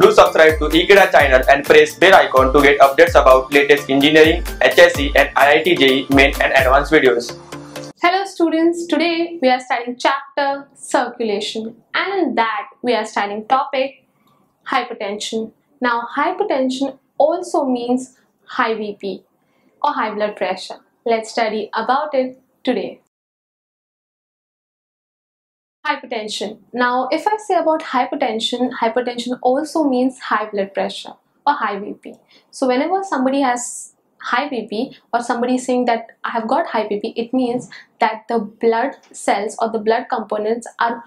Do subscribe to Ekeeda channel and press bell icon to get updates about latest engineering, HSC and IIT JEE main and advanced videos. Hello students, today we are studying chapter circulation and in that we are studying topic hypertension. Now hypertension also means high BP or high blood pressure. Let's study about it today. Hypertension. Now if I say about hypertension, hypertension also means high blood pressure or high BP. So whenever somebody has high BP or somebody saying that I have got high BP, it means that the blood cells or the blood components are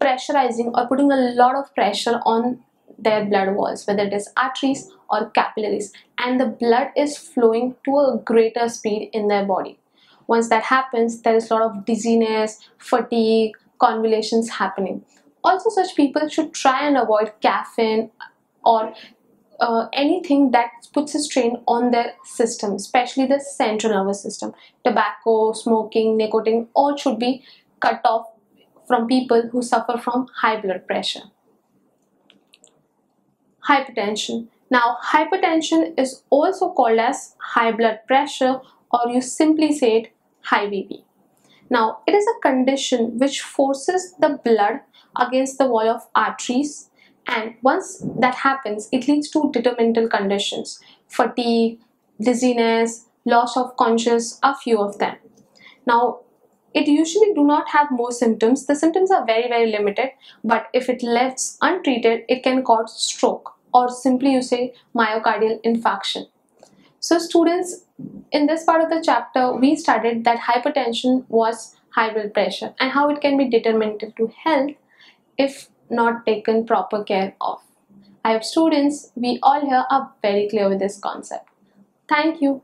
pressurizing or putting a lot of pressure on their blood walls, whether it is arteries or capillaries, and the blood is flowing to a greater speed in their body. Once that happens, there is a lot of dizziness, fatigue, convulsions happening. Also, such people should try and avoid caffeine or uh, anything that puts a strain on their system, especially the central nervous system. Tobacco, smoking, nicotine, all should be cut off from people who suffer from high blood pressure. Hypertension. Now, hypertension is also called as high blood pressure or you simply say it high BP. Now, it is a condition which forces the blood against the wall of arteries and once that happens, it leads to detrimental conditions, fatigue, dizziness, loss of conscious, a few of them. Now, it usually do not have more symptoms. The symptoms are very, very limited, but if it left untreated, it can cause stroke or simply you say myocardial infarction. So students, in this part of the chapter, we studied that hypertension was high blood pressure and how it can be detrimental to health if not taken proper care of. I have students, we all here are very clear with this concept. Thank you.